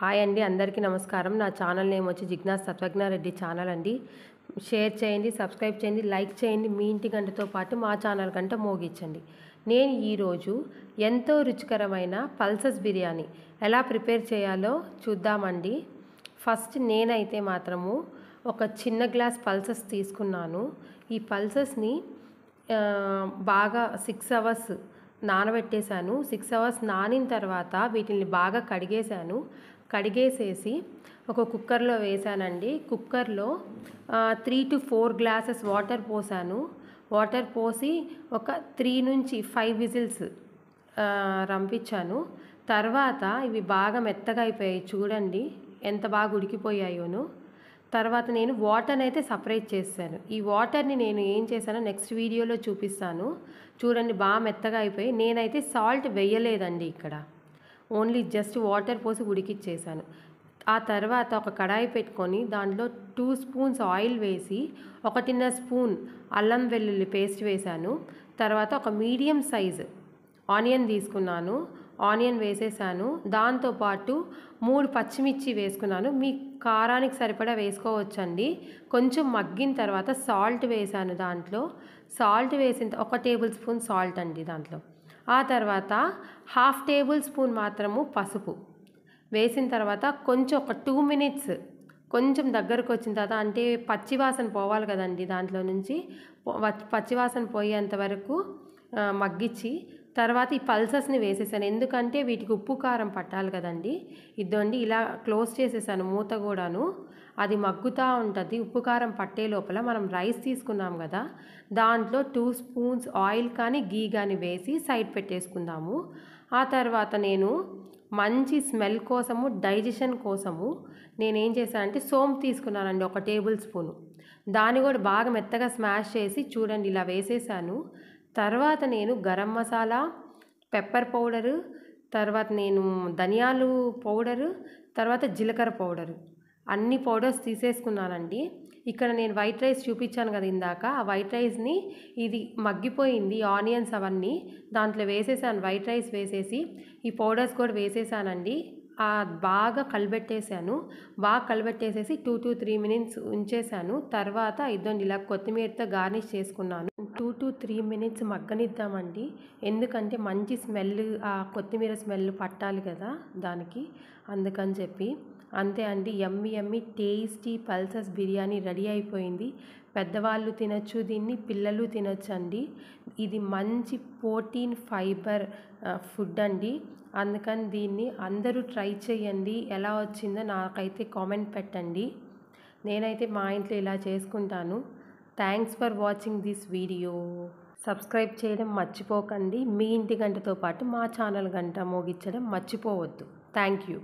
Hi అండి. అందరికీ నమస్కారం. నా ఛానల్ నేమ్ వచ్చి జిజ్ఞాస్ సత్వజ్ఞారెడ్డి ఛానల్ అండి. షేర్ చేయండి సబ్స్క్రైబ్ చేయండి లైక్ చేయండి మీ ఇంటి గంటతో పాటు మా ఛానల్ గంట మోగించండి. నేను ఈరోజు ఎంతో రుచికరమైన పల్సస్ బిర్యానీ ఎలా ప్రిపేర్ చేయాలో చూద్దామండి. ఫస్ట్ నేనైతే మాత్రము ఒక చిన్న గ్లాస్ పల్సస్ తీసుకున్నాను. ఈ పల్సస్ని బాగా సిక్స్ అవర్స్ నానబెట్టేశాను. సిక్స్ అవర్స్ నానిన తర్వాత వీటిని బాగా కడిగేశాను. కడిగేసేసి ఒక కుక్కర్లో వేసానండి. కుక్కర్లో three to four glasses water పోసాను. వాటర్ పోసి ఒక త్రీ నుంచి ఫైవ్ విజిల్స్ రంపించాను. తర్వాత ఇవి బాగా మెత్తగా అయిపోయాయి చూడండి ఎంత బాగా ఉడికిపోయాయోను. తర్వాత నేను వాటర్ని అయితే సపరేట్ చేశాను ఈ వాటర్ని నేను ఏం చేశానో నెక్స్ట్ వీడియోలో చూపిస్తాను. చూడండి బాగా మెత్తగా అయిపోయి నేనైతే సాల్ట్ వేయలేదండి ఇక్కడ. ఓన్లీ జస్ట్ వాటర్ పోసి ఉడికిచ్చేసాను. ఆ తర్వాత ఒక కడాయి పెట్టుకొని దాంట్లో టూ స్పూన్స్ ఆయిల్ వేసి ఒకటిన్నర స్పూన్ అల్లం వెల్లుల్లి పేస్ట్ వేశాను తర్వాత ఒక మీడియం సైజ్ ఆనియన్ తీసుకున్నాను. ఆనియన్ వేసేసాను. దాంతోపాటు మూడు పచ్చిమిర్చి వేసుకున్నాను. మీ కారానికి సరిపడా వేసుకోవచ్చండి. కొంచెం మగ్గిన తర్వాత సాల్ట్ వేసాను దాంట్లో. సాల్ట్ వేసిన ఒక టేబుల్ స్పూన్ సాల్ట్ అండి దాంట్లో. ఆ తర్వాత హాఫ్ టేబుల్ స్పూన్ మాత్రము పసుపు. వేసిన తర్వాత కొంచెం ఒక టూ మినిట్స్ కొంచెం దగ్గరకు వచ్చిన తర్వాత అంటే పచ్చివాసన పోవాలి కదండి దాంట్లో నుంచి పచ్చివాసన పోయేంత వరకు మగ్గించి తర్వాత ఈ పల్సెస్ని వేసేసాను. ఎందుకంటే వీటికి ఉప్పు కారం పట్టాలి కదండి. ఇదండి ఇలా క్లోజ్ చేసేసాను మూత కూడాను. అది మగ్గుతూ ఉంటుంది. ఉప్పు కారం పట్టే లోపల మనం రైస్ తీసుకున్నాం కదా దాంట్లో టూ స్పూన్స్ ఆయిల్ కానీ గీ కానీ వేసి సైడ్ పెట్టేసుకుందాము. ఆ తర్వాత నేను మంచి స్మెల్ కోసము డైజెషన్ కోసము నేనేం చేశానంటే సోంపు తీసుకున్నానండి ఒక టేబుల్ స్పూను. దాన్ని కూడా బాగా మెత్తగా స్మాష్ చేసి చూడండి ఇలా వేసేసాను. తర్వాత నేను గరం మసాలా పెప్పర్ పౌడరు తర్వాత నేను ధనియాలు పౌడరు తర్వాత జీలకర్ర పౌడరు అన్ని పౌడర్స్ తీసేసుకున్నానండి. ఇక్కడ నేను వైట్ రైస్ చూపించాను కదా ఇందాక. ఆ వైట్ రైస్ని ఇది మగ్గిపోయింది ఆనియన్స్ అవన్నీ. దాంట్లో వేసేసాను వైట్ రైస్ వేసేసి ఈ పౌడర్స్ కూడా వేసేసానండి. బాగా కలబెట్టేశాను. బాగా కలబెట్టేసేసి టూ టు త్రీ మినిట్స్ ఉంచేశాను. తర్వాత ఇద్దండి ఇలా కొత్తిమీరతో గార్నిష్ చేసుకున్నాను. టూ టు త్రీ మినిట్స్ మగ్గనిద్దామండి. ఎందుకంటే మంచి స్మెల్ ఆ కొత్తిమీర స్మెల్ పట్టాలి కదా దానికి. అందుకని చెప్పి అంతే అండి ఎమ్మి ఎమ్మి టేస్టీ పల్సస్ బిర్యానీ రెడీ అయిపోయింది. పెద్దవాళ్ళు తినచ్చు దీన్ని పిల్లలు తినచ్చు అండి ఇది మంచి ప్రోటీన్ ఫైబర్ ఫుడ్ అండి. అందుకని దీన్ని అందరూ ట్రై చేయండి. ఎలా వచ్చిందో నాకైతే కామెంట్ పెట్టండి. నేనైతే మా ఇంట్లో ఇలా చేసుకుంటాను. Thanks for watching this video. Subscribe చేయడం మర్చిపోకండి. మీ ఇంటి గంటతో పాటు మా ఛానల్ గంట మోగించడం మర్చిపోవద్దు. Thank you.